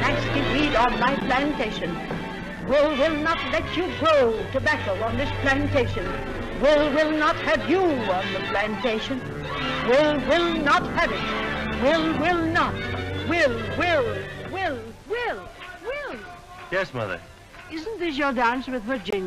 nasty weed on my plantation. Wool will not let you grow tobacco on this plantation. Wool will not have you on the plantation. Will will not have it. Will will not. Will, will, will, will, will. Yes, Mother. Isn't this your dance with Virginia?